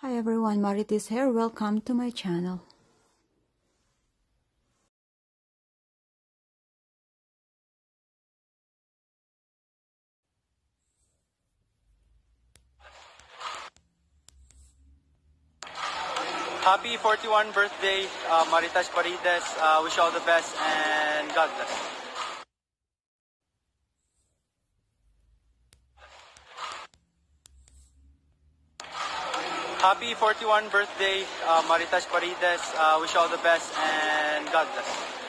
Hi everyone, Marites here. Welcome to my channel. Happy 41 birthday, uh, Maritas Parides. Uh, wish you all the best and God bless. Happy 41 birthday, uh, Maritas Parides. Uh, wish you all the best and God bless.